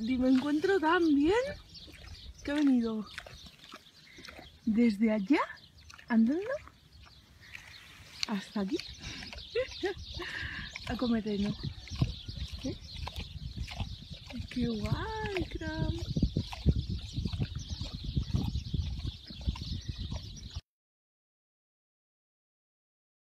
Y me encuentro tan bien que he venido desde allá andando hasta aquí a comer ¡Qué guay,